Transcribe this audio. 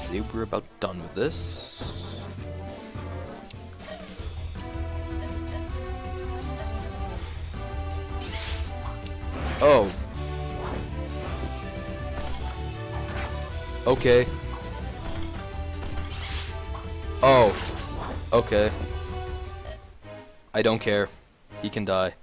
see, we're about done with this. Oh. Okay. Oh. Okay. I don't care. He can die.